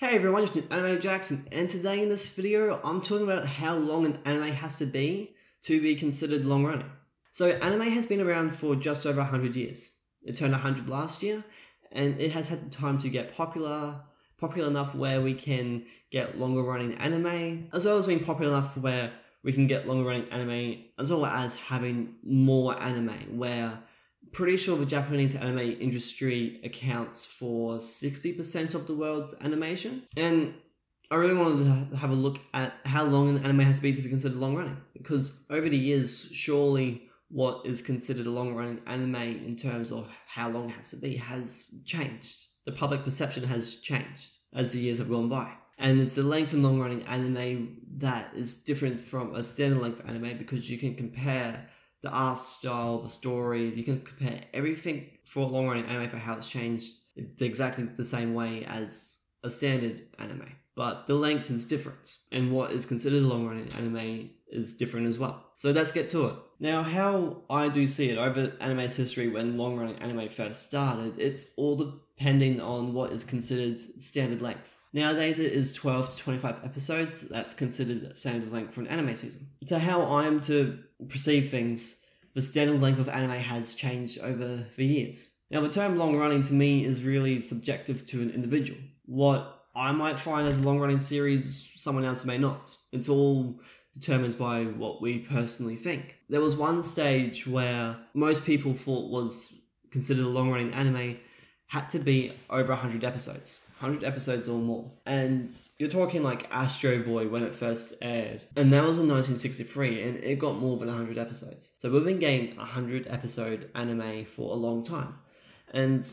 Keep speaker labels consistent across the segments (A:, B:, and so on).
A: Hey everyone, it's Anime Jackson, and today in this video, I'm talking about how long an anime has to be to be considered long running. So, anime has been around for just over 100 years. It turned 100 last year, and it has had the time to get popular, popular enough where we can get longer running anime, as well as being popular enough where we can get longer running anime, as well as having more anime, where pretty sure the Japanese anime industry accounts for 60% of the world's animation. And I really wanted to have a look at how long an anime has to be to be considered long running. Because over the years, surely what is considered a long running anime in terms of how long it has to be has changed. The public perception has changed as the years have gone by. And it's the length of long running anime that is different from a standard length anime because you can compare the art style, the stories. You can compare everything for long running anime for how it's changed. It's exactly the same way as a standard anime, but the length is different, and what is considered a long running anime is different as well. So let's get to it. Now, how I do see it over anime's history when long running anime first started, it's all depending on what is considered standard length. Nowadays, it is 12 to 25 episodes. That's considered standard length for an anime season. To how I'm to perceive things, the standard length of anime has changed over the years. Now, the term long running to me is really subjective to an individual. What I might find as a long running series, someone else may not. It's all determined by what we personally think. There was one stage where most people thought was considered a long running anime had to be over 100 episodes. 100 episodes or more. And you're talking like Astro Boy when it first aired. And that was in 1963 and it got more than 100 episodes. So we've been getting 100 episode anime for a long time. And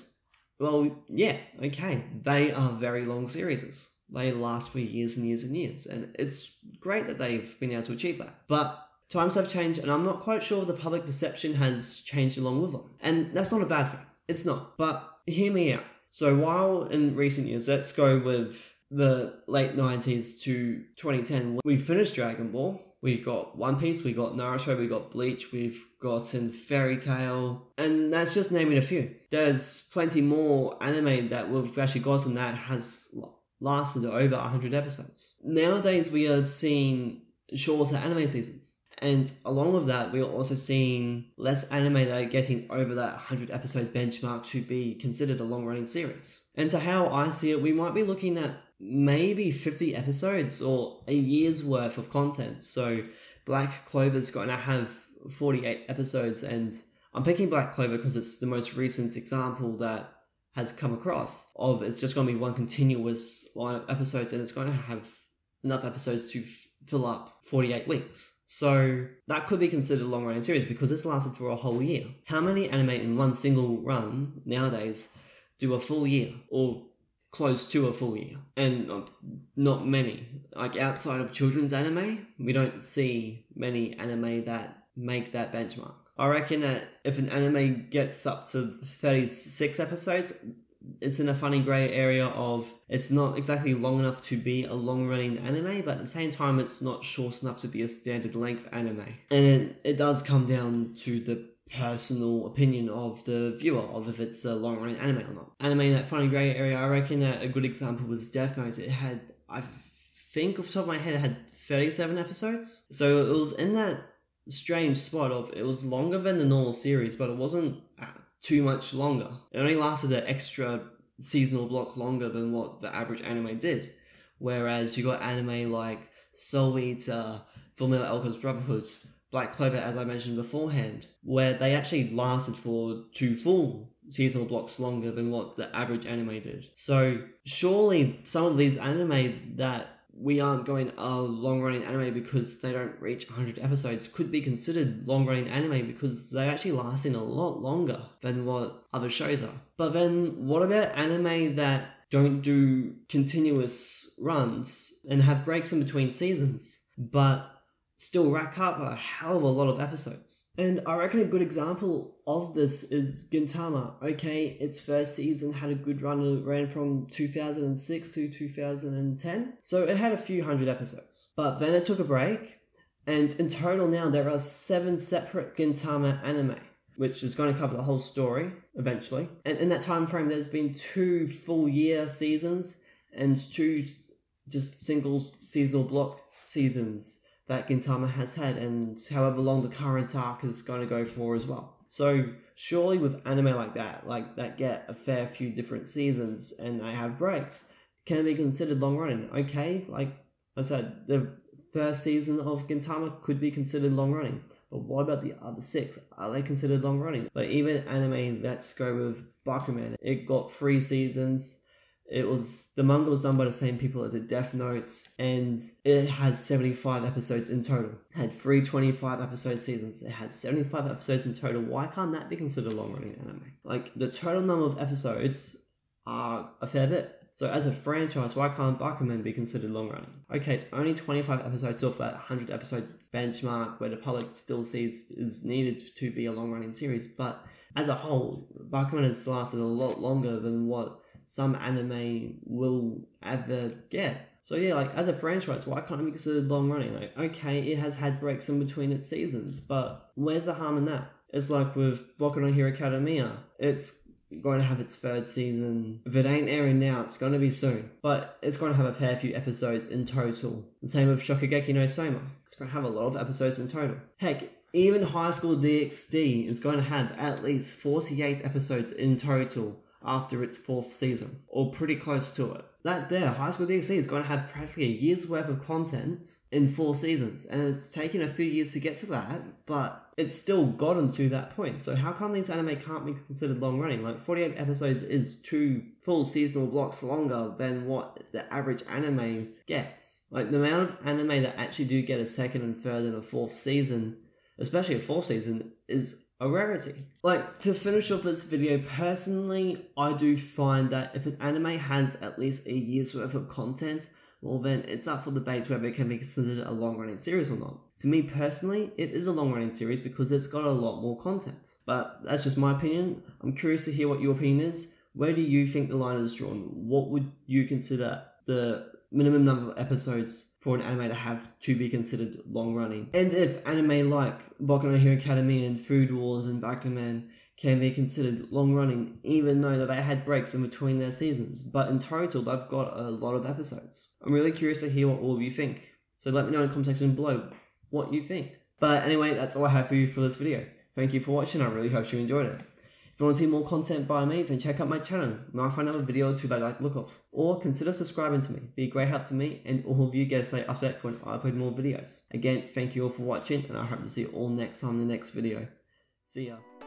A: well, yeah, okay, they are very long series. They last for years and years and years. And it's great that they've been able to achieve that. But times have changed and I'm not quite sure if the public perception has changed along with them. And that's not a bad thing. It's not. But hear me out so while in recent years, let's go with the late 90s to 2010, we finished Dragon Ball. We got One Piece, we got Naruto, we got Bleach, we've gotten Fairy Tail, and that's just naming a few. There's plenty more anime that we've actually gotten that has lasted over 100 episodes. Nowadays, we are seeing shorter anime seasons. And along with that, we're also seeing less anime that are getting over that 100 episode benchmark to be considered a long running series. And to how I see it, we might be looking at maybe 50 episodes or a year's worth of content. So Black Clover's going to have 48 episodes, and I'm picking Black Clover because it's the most recent example that has come across of it's just going to be one continuous line of episodes and it's going to have enough episodes to f- fill up 48 weeks. So that could be considered a long running series because this lasted for a whole year. How many anime in one single run nowadays do a full year or close to a full year? And uh, not many. Like outside of children's anime, we don't see many anime that make that benchmark. I reckon that if an anime gets up to 36 episodes, it's in a funny grey area of it's not exactly long enough to be a long running anime, but at the same time, it's not short enough to be a standard length anime. And it, it does come down to the personal opinion of the viewer of if it's a long running anime or not. Anime in that funny grey area, I reckon that a good example was Death Note. It had, I think off the top of my head, it had 37 episodes. So it was in that strange spot of it was longer than the normal series, but it wasn't too much longer. It only lasted an extra seasonal block longer than what the average anime did. Whereas you got anime like Soul Eater, Fullmetal Alchemist Brotherhood, Black Clover, as I mentioned beforehand, where they actually lasted for two full seasonal blocks longer than what the average anime did. So surely some of these anime that we aren't going uh, a long running anime because they don't reach 100 episodes could be considered long running anime because they're actually lasting a lot longer than what other shows are. But then what about anime that don't do continuous runs and have breaks in between seasons but still rack up a hell of a lot of episodes? And I reckon a good example of this is Gintama. Okay, its first season had a good run, it ran from 2006 to 2010. So it had a few hundred episodes. But then it took a break, and in total now there are seven separate Gintama anime, which is going to cover the whole story eventually. And in that time frame, there's been two full year seasons and two just single seasonal block seasons that Gintama has had, and however long the current arc is going to go for as well. So surely with anime like that, like that get a fair few different seasons and they have breaks, can be considered long running? Okay, like I said, the first season of Gintama could be considered long running. But what about the other six? Are they considered long running? But even anime, let's go with Bakuman. It got three seasons it was the manga was done by the same people that did Death Notes, and it has 75 episodes in total. It had three 25 episode seasons. It had 75 episodes in total. Why can't that be considered a long running anime? Like the total number of episodes are a fair bit. So as a franchise, why can't Bakuman be considered long running? Okay, it's only 25 episodes off that 100 episode benchmark where the public still sees is needed to be a long running series, but as a whole, Bakuman has lasted a lot longer than what some anime will ever get. So yeah, like as a franchise, why can't it be considered long running? Like, okay, it has had breaks in between its seasons, but where's the harm in that? It's like with Boku no Hero Academia. It's going to have its third season. If it ain't airing now, it's going to be soon. But it's going to have a fair few episodes in total. The same with Shokugeki no Soma. It's going to have a lot of episodes in total. Heck, even High School DxD is going to have at least 48 episodes in total after its fourth season, or pretty close to it. That there, High School DxD is going to have practically a year's worth of content in four seasons, and it's taken a few years to get to that, but it's still gotten to that point. So how come these anime can't be considered long running? Like 48 episodes is two full seasonal blocks longer than what the average anime gets. Like the amount of anime that actually do get a second and third and a fourth season, especially a fourth season, is a rarity. Like, to finish off this video, personally, I do find that if an anime has at least a year's worth of content, well, then it's up for debate whether it can be considered a long running series or not. To me personally, it is a long running series because it's got a lot more content. But that's just my opinion. I'm curious to hear what your opinion is. Where do you think the line is drawn? What would you consider the minimum number of episodes for an anime to have to be considered long running. And if anime like Boku no Hero Academia and Food Wars and Bakuman can be considered long running, even though that they had breaks in between their seasons. But in total, they've got a lot of episodes. I'm really curious to hear what all of you think. So let me know in the comment section below what you think. But anyway, that's all I have for you for this video. Thank you for watching. I really hope you enjoyed it. If you want to see more content by me, then check out my channel. You might find another video two that I like look of. Or consider subscribing to me. Be a great help to me and all of you get a stay update when I upload more videos. Again, thank you all for watching and I hope to see you all next time in the next video. See ya.